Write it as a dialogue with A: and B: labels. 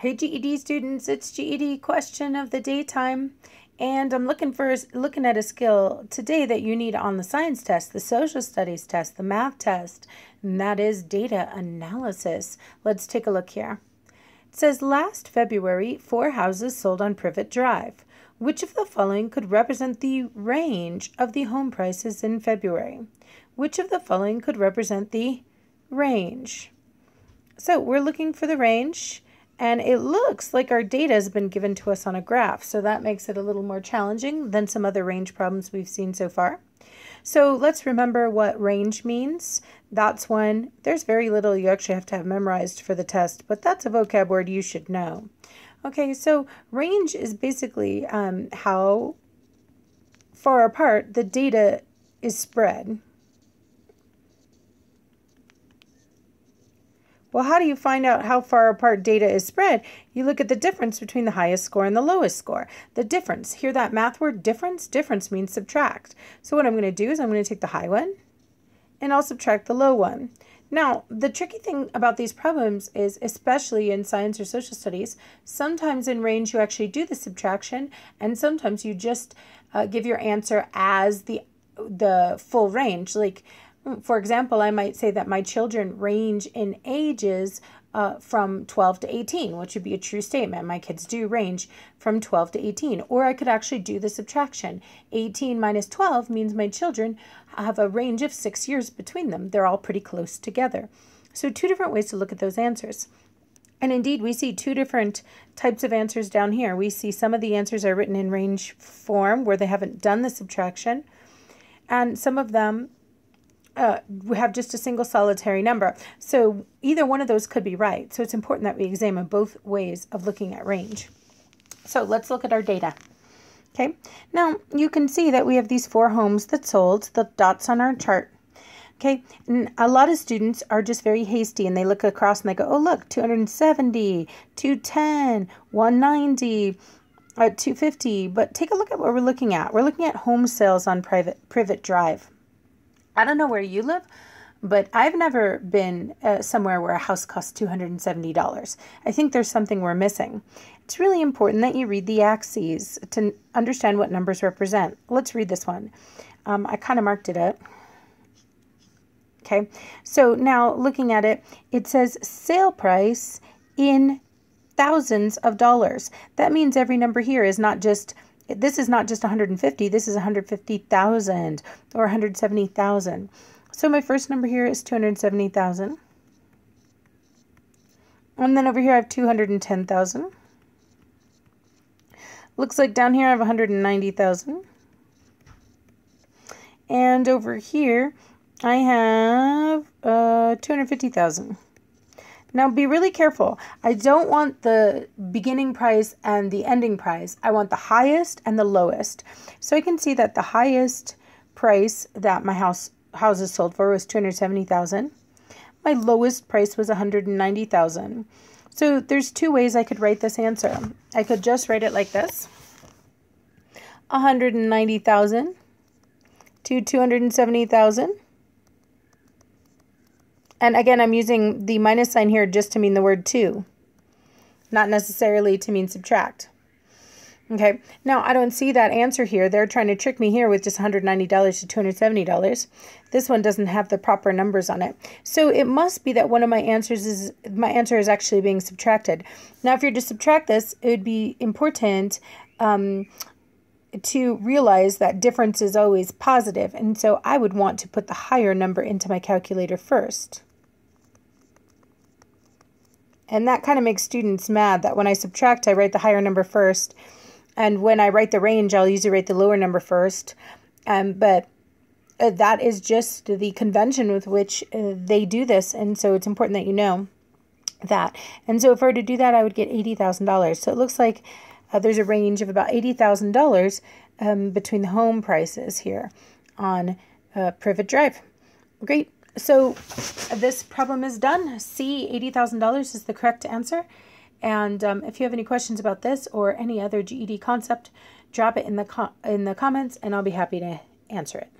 A: Hey GED students, it's GED question of the daytime. And I'm looking for looking at a skill today that you need on the science test, the social studies test, the math test, and that is data analysis. Let's take a look here. It says last February, four houses sold on Privet Drive. Which of the following could represent the range of the home prices in February? Which of the following could represent the range? So we're looking for the range and it looks like our data has been given to us on a graph, so that makes it a little more challenging than some other range problems we've seen so far. So let's remember what range means. That's one, there's very little you actually have to have memorized for the test, but that's a vocab word you should know. Okay, so range is basically um, how far apart the data is spread. Well, how do you find out how far apart data is spread? You look at the difference between the highest score and the lowest score. The difference, hear that math word difference? Difference means subtract. So what I'm going to do is I'm going to take the high one and I'll subtract the low one. Now, the tricky thing about these problems is, especially in science or social studies, sometimes in range you actually do the subtraction, and sometimes you just uh, give your answer as the the full range. Like for example, I might say that my children range in ages uh, from 12 to 18, which would be a true statement. My kids do range from 12 to 18. Or I could actually do the subtraction. 18 minus 12 means my children have a range of six years between them. They're all pretty close together. So, two different ways to look at those answers. And indeed, we see two different types of answers down here. We see some of the answers are written in range form where they haven't done the subtraction, and some of them uh, we have just a single solitary number. So either one of those could be right. So it's important that we examine both ways of looking at range. So let's look at our data. Okay, now you can see that we have these four homes that sold, the dots on our chart. Okay, and a lot of students are just very hasty and they look across and they go, oh, look, 270, 210, 190, uh, 250. But take a look at what we're looking at. We're looking at home sales on private Privet Drive. I don't know where you live, but I've never been uh, somewhere where a house costs $270. I think there's something we're missing. It's really important that you read the axes to understand what numbers represent. Let's read this one. Um, I kind of marked it up. Okay, so now looking at it, it says sale price in thousands of dollars. That means every number here is not just this is not just 150, this is 150,000 or 170,000. So my first number here is 270,000. And then over here I have 210,000. Looks like down here I have 190,000. And over here I have uh, 250,000. Now be really careful. I don't want the beginning price and the ending price. I want the highest and the lowest. So I can see that the highest price that my house houses sold for was 270,000. My lowest price was 190,000. So there's two ways I could write this answer. I could just write it like this. 190,000 to 270,000 and again, I'm using the minus sign here just to mean the word to, not necessarily to mean subtract. Okay, now I don't see that answer here. They're trying to trick me here with just $190 to $270. This one doesn't have the proper numbers on it. So it must be that one of my answers is, my answer is actually being subtracted. Now if you're to subtract this, it would be important um, to realize that difference is always positive, and so I would want to put the higher number into my calculator first. And that kind of makes students mad that when I subtract, I write the higher number first. And when I write the range, I'll usually write the lower number first. Um, but uh, that is just the convention with which uh, they do this. And so it's important that you know that. And so if I were to do that, I would get $80,000. So it looks like uh, there's a range of about $80,000 um, between the home prices here on uh, Privet Drive. Great. So this problem is done. C, $80,000 is the correct answer. And um, if you have any questions about this or any other GED concept, drop it in the, in the comments and I'll be happy to answer it.